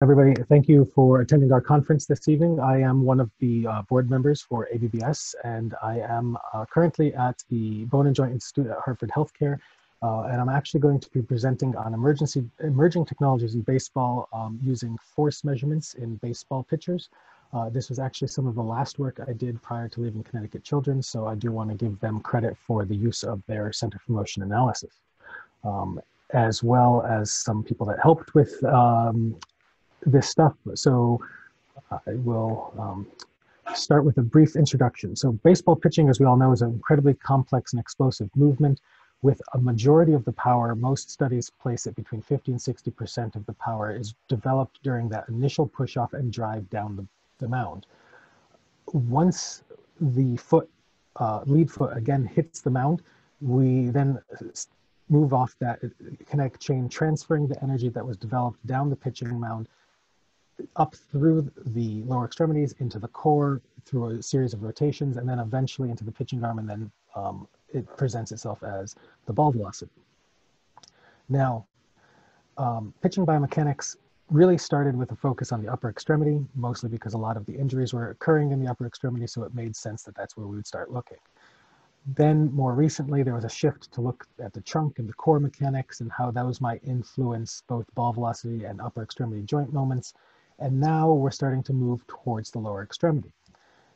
Everybody, thank you for attending our conference this evening. I am one of the uh, board members for ABBS, and I am uh, currently at the Bone and Joint Institute at Hartford Healthcare, uh, and I'm actually going to be presenting on emergency emerging technologies in baseball um, using force measurements in baseball pitchers. Uh, this was actually some of the last work I did prior to leaving Connecticut Children, so I do want to give them credit for the use of their Center for Motion Analysis. Um, as well as some people that helped with um, this stuff. So I will um, start with a brief introduction. So baseball pitching, as we all know, is an incredibly complex and explosive movement with a majority of the power, most studies place it between 50 and 60% of the power is developed during that initial push off and drive down the, the mound. Once the foot, uh, lead foot again hits the mound, we then move off that kinetic chain, transferring the energy that was developed down the pitching mound up through the lower extremities into the core through a series of rotations and then eventually into the pitching arm and then um, it presents itself as the ball velocity. Now, um, pitching biomechanics really started with a focus on the upper extremity, mostly because a lot of the injuries were occurring in the upper extremity, so it made sense that that's where we would start looking. Then more recently, there was a shift to look at the trunk and the core mechanics and how those might influence both ball velocity and upper extremity joint moments. And now we're starting to move towards the lower extremity.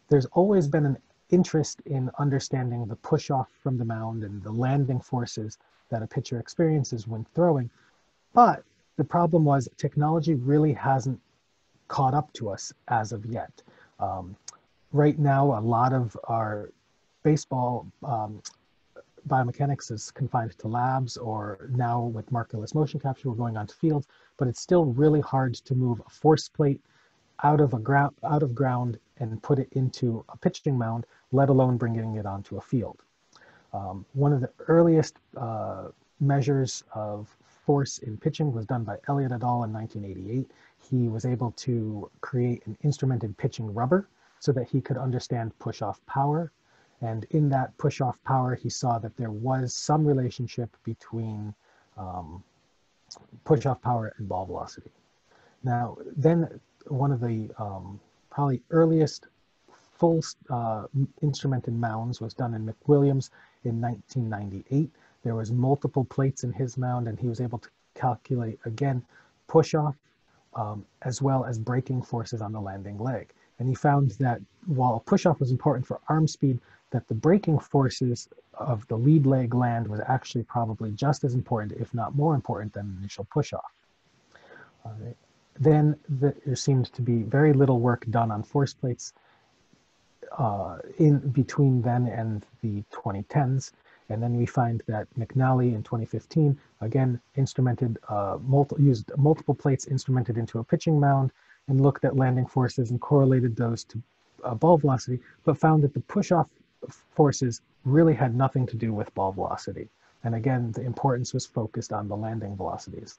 There's always been an interest in understanding the push off from the mound and the landing forces that a pitcher experiences when throwing. But the problem was technology really hasn't caught up to us as of yet. Um, right now, a lot of our baseball um, biomechanics is confined to labs or now with markerless motion capture, we're going onto fields, but it's still really hard to move a force plate out of a ground out of ground and put it into a pitching mound, let alone bringing it onto a field. Um, one of the earliest uh, measures of force in pitching was done by Elliott et al. in 1988. He was able to create an instrumented pitching rubber so that he could understand push-off power and in that push off power, he saw that there was some relationship between um, push off power and ball velocity. Now, then one of the um, probably earliest full uh, instrumented mounds was done in MacWilliams in 1998. There was multiple plates in his mound and he was able to calculate again push off um, as well as braking forces on the landing leg. And he found that while push off was important for arm speed, that the braking forces of the lead leg land was actually probably just as important, if not more important than initial push-off. Uh, then the, there seemed to be very little work done on force plates uh, in between then and the 2010s. And then we find that McNally in 2015, again, instrumented, uh, multi used multiple plates instrumented into a pitching mound and looked at landing forces and correlated those to uh, ball velocity, but found that the push-off forces really had nothing to do with ball velocity. And again, the importance was focused on the landing velocities.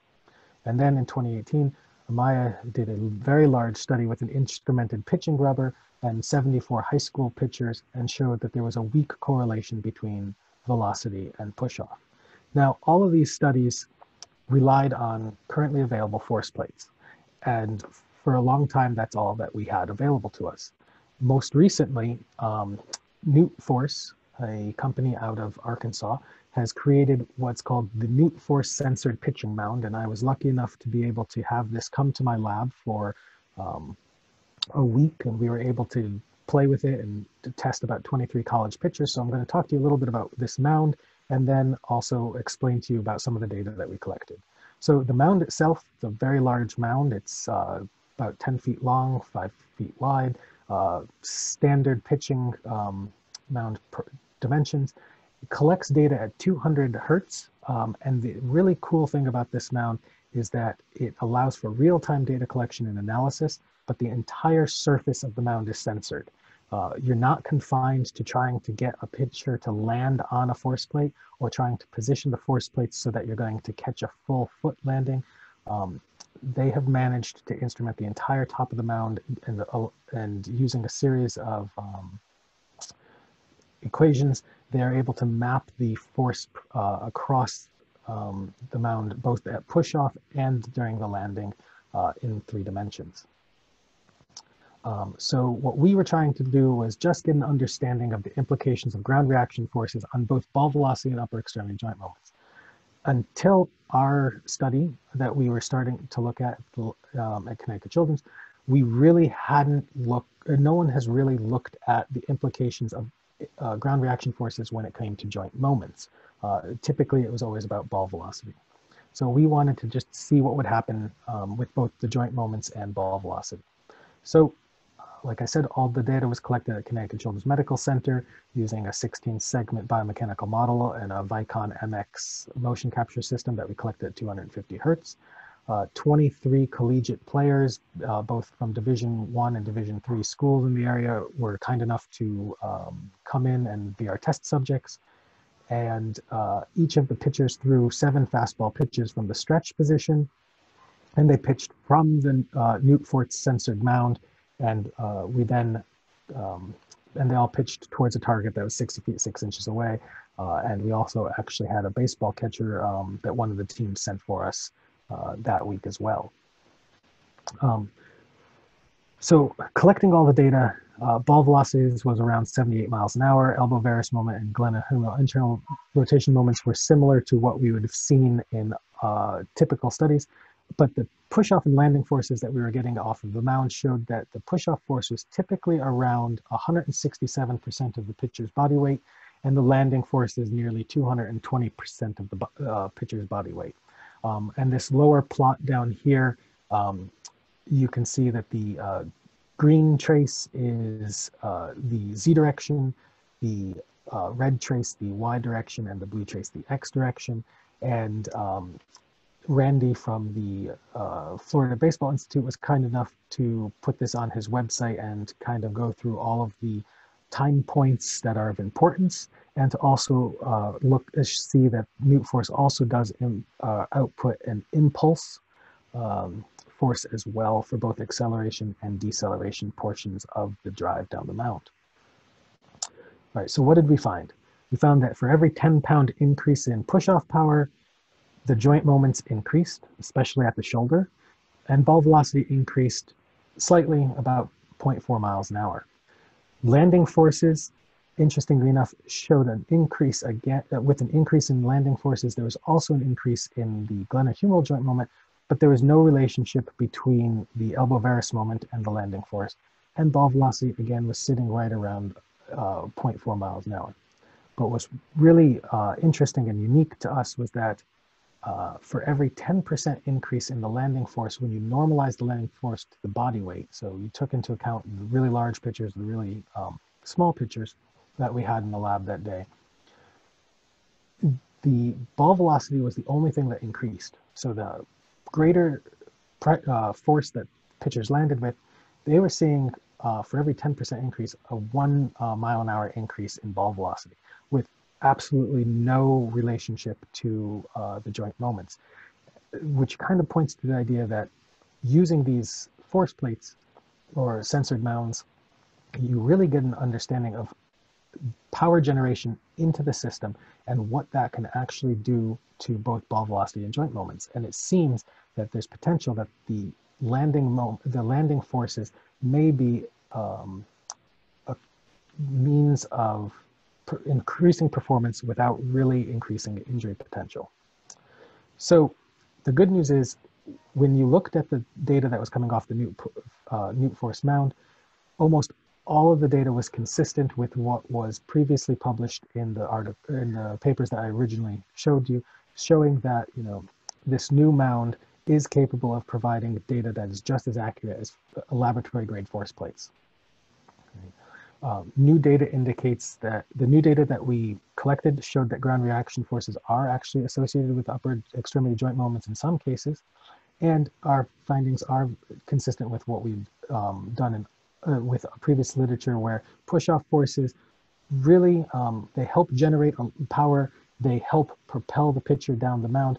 And then in 2018, Amaya did a very large study with an instrumented pitching rubber and 74 high school pitchers and showed that there was a weak correlation between velocity and push-off. Now, all of these studies relied on currently available force plates. And for a long time, that's all that we had available to us. Most recently, um, Newt Force, a company out of Arkansas, has created what's called the Newt Force Sensored Pitching Mound, and I was lucky enough to be able to have this come to my lab for um, a week, and we were able to play with it and to test about 23 college pitchers. So I'm going to talk to you a little bit about this mound, and then also explain to you about some of the data that we collected. So the mound itself, it's a very large mound. It's uh, about 10 feet long, five feet wide, uh, standard pitching um, mound dimensions. It collects data at 200 hertz. Um, and the really cool thing about this mound is that it allows for real-time data collection and analysis, but the entire surface of the mound is sensored. Uh, you're not confined to trying to get a picture to land on a force plate or trying to position the force plates so that you're going to catch a full foot landing. Um, they have managed to instrument the entire top of the mound and, and using a series of um, equations, they are able to map the force uh, across um, the mound, both at push-off and during the landing uh, in three dimensions. Um, so what we were trying to do was just get an understanding of the implications of ground reaction forces on both ball velocity and upper extremity joint moments. Until our study that we were starting to look at um, at Connecticut Children's, we really hadn't looked, no one has really looked at the implications of uh, ground reaction forces when it came to joint moments. Uh, typically, it was always about ball velocity. So we wanted to just see what would happen um, with both the joint moments and ball velocity. So like I said, all the data was collected at Connecticut Children's Medical Center using a 16 segment biomechanical model and a Vicon MX motion capture system that we collected at 250 Hertz. Uh, 23 collegiate players, uh, both from Division One and Division Three schools in the area, were kind enough to um, come in and be our test subjects. And uh, each of the pitchers threw seven fastball pitches from the stretch position, and they pitched from the uh, Newt sensored mound and uh, we then, um, and they all pitched towards a target that was 60 feet, six inches away. Uh, and we also actually had a baseball catcher um, that one of the teams sent for us uh, that week as well. Um, so collecting all the data, uh, ball velocities was around 78 miles an hour. Elbow varus moment and glenohumeral internal rotation moments were similar to what we would have seen in uh, typical studies, but the push-off and landing forces that we were getting off of the mound showed that the push-off force was typically around 167% of the pitcher's body weight, and the landing force is nearly 220% of the uh, pitcher's body weight. Um, and this lower plot down here, um, you can see that the uh, green trace is uh, the z direction, the uh, red trace the y direction, and the blue trace the x direction. And um, Randy from the uh, Florida Baseball Institute was kind enough to put this on his website and kind of go through all of the time points that are of importance and to also uh, look uh, see that Newt force also does in, uh, output an impulse um, force as well for both acceleration and deceleration portions of the drive down the mount. All right, so what did we find? We found that for every 10 pound increase in push-off power, the joint moments increased, especially at the shoulder, and ball velocity increased slightly, about 0.4 miles an hour. Landing forces, interestingly enough, showed an increase again, uh, with an increase in landing forces, there was also an increase in the glenohumeral joint moment, but there was no relationship between the elbow varus moment and the landing force. And ball velocity, again, was sitting right around uh, 0.4 miles an hour. But what's really uh, interesting and unique to us was that uh, for every 10% increase in the landing force, when you normalize the landing force to the body weight, so you took into account the really large pitchers, the really um, small pitchers that we had in the lab that day, the ball velocity was the only thing that increased. So the greater uh, force that pitchers landed with, they were seeing uh, for every 10% increase, a one uh, mile an hour increase in ball velocity with absolutely no relationship to uh, the joint moments, which kind of points to the idea that using these force plates or sensored mounds, you really get an understanding of power generation into the system and what that can actually do to both ball velocity and joint moments. And it seems that there's potential that the landing the landing forces may be um, a means of per increasing performance without really increasing injury potential. So the good news is when you looked at the data that was coming off the Newt, uh, Newt Force Mound, almost all of the data was consistent with what was previously published in the art in the papers that I originally showed you, showing that you know this new mound is capable of providing data that is just as accurate as laboratory grade force plates. Um, new data indicates that the new data that we collected showed that ground reaction forces are actually associated with upper extremity joint moments in some cases, and our findings are consistent with what we've um, done in, uh, with previous literature where push-off forces really, um, they help generate um, power, they help propel the pitcher down the mound,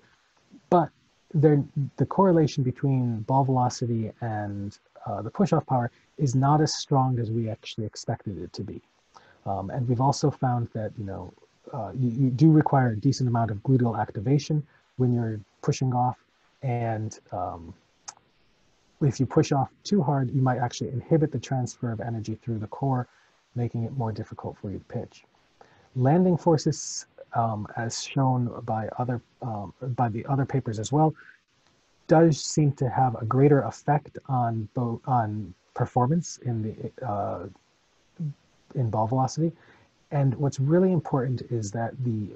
but the correlation between ball velocity and uh, the push-off power is not as strong as we actually expected it to be. Um, and we've also found that, you know, uh, you, you, do require a decent amount of gluteal activation when you're pushing off. And um, if you push off too hard, you might actually inhibit the transfer of energy through the core, making it more difficult for you to pitch. Landing forces, um, as shown by other um, by the other papers as well, does seem to have a greater effect on both on performance in the uh, in ball velocity. And what's really important is that the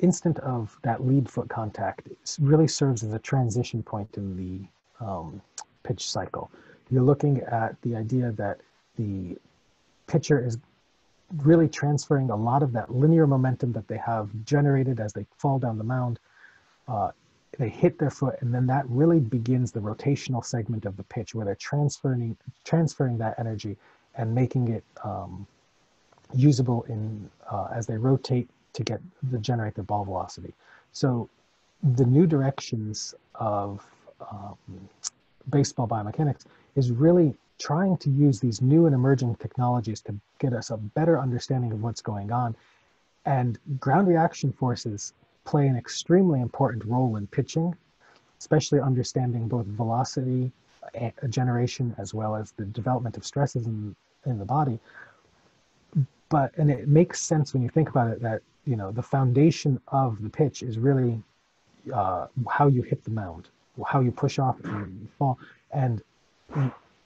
instant of that lead foot contact really serves as a transition point in the um, pitch cycle. You're looking at the idea that the pitcher is really transferring a lot of that linear momentum that they have generated as they fall down the mound. Uh, they hit their foot, and then that really begins the rotational segment of the pitch where they're transferring transferring that energy and making it um, usable in uh, as they rotate to get the generate their ball velocity. So the new directions of um, baseball biomechanics is really trying to use these new and emerging technologies to get us a better understanding of what's going on. And ground reaction forces play an extremely important role in pitching, especially understanding both velocity generation as well as the development of stresses in, in the body. But, and it makes sense when you think about it that, you know, the foundation of the pitch is really uh, how you hit the mound, how you push off and fall. And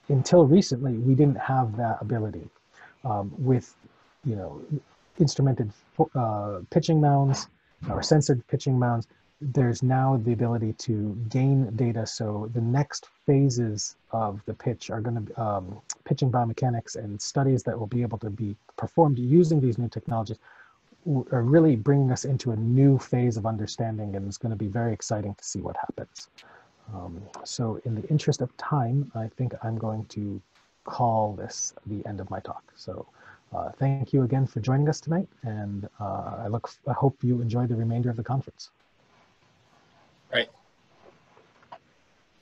until recently, we didn't have that ability um, with, you know, instrumented uh, pitching mounds or sensored pitching mounds, there's now the ability to gain data. So the next phases of the pitch are going to be um, pitching biomechanics and studies that will be able to be performed using these new technologies are really bringing us into a new phase of understanding and it's going to be very exciting to see what happens. Um, so in the interest of time, I think I'm going to call this the end of my talk. So uh, thank you again for joining us tonight, and uh, I look. I hope you enjoy the remainder of the conference. Right.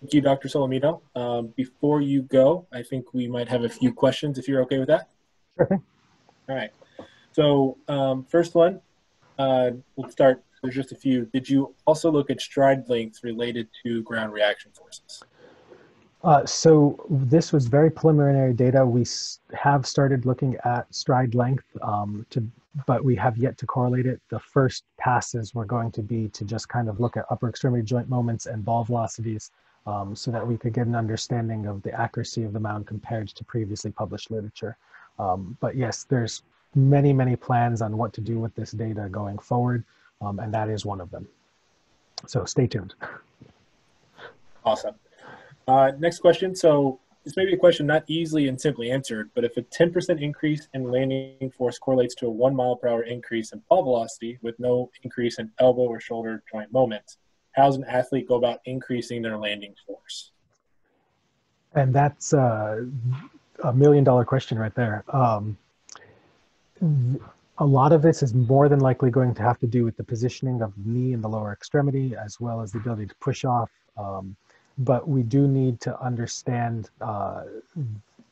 Thank you, Dr. Solomito. Um, before you go, I think we might have a few questions, if you're okay with that. Sure. All right. So um, first one, uh, we'll start. There's just a few. Did you also look at stride lengths related to ground reaction forces? Uh, so this was very preliminary data. We have started looking at stride length, um, to, but we have yet to correlate it. The first passes were going to be to just kind of look at upper extremity joint moments and ball velocities um, so that we could get an understanding of the accuracy of the mound compared to previously published literature. Um, but yes, there's many, many plans on what to do with this data going forward, um, and that is one of them. So stay tuned. Awesome. Uh, next question. So this may be a question not easily and simply answered, but if a 10% increase in landing force correlates to a one mile per hour increase in ball velocity with no increase in elbow or shoulder joint moments, how does an athlete go about increasing their landing force? And that's uh, a million dollar question right there. Um, a lot of this is more than likely going to have to do with the positioning of the knee in the lower extremity, as well as the ability to push off. Um, but we do need to understand uh,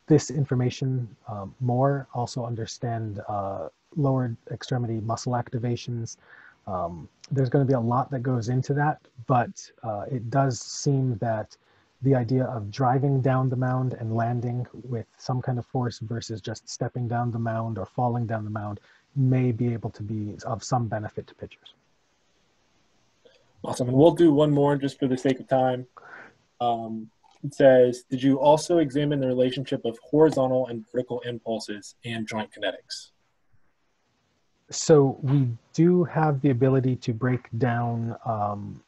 this information um, more, also understand uh, lower extremity muscle activations. Um, there's going to be a lot that goes into that, but uh, it does seem that the idea of driving down the mound and landing with some kind of force versus just stepping down the mound or falling down the mound may be able to be of some benefit to pitchers. Awesome. And we'll do one more just for the sake of time. Um, it says, did you also examine the relationship of horizontal and vertical impulses and joint kinetics? So we do have the ability to break down um,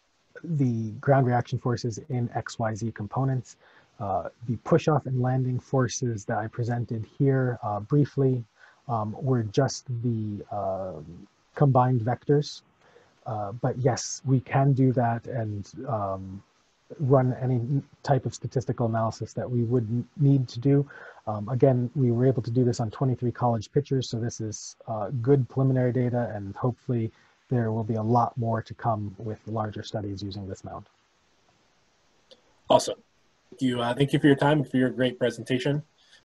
the ground reaction forces in XYZ components. Uh, the push-off and landing forces that I presented here uh, briefly um, were just the uh, combined vectors. Uh, but yes, we can do that and um, run any type of statistical analysis that we would need to do. Um, again, we were able to do this on 23 college pitchers, so this is uh, good preliminary data, and hopefully there will be a lot more to come with larger studies using this mound. Awesome. Thank you, uh, thank you for your time and for your great presentation.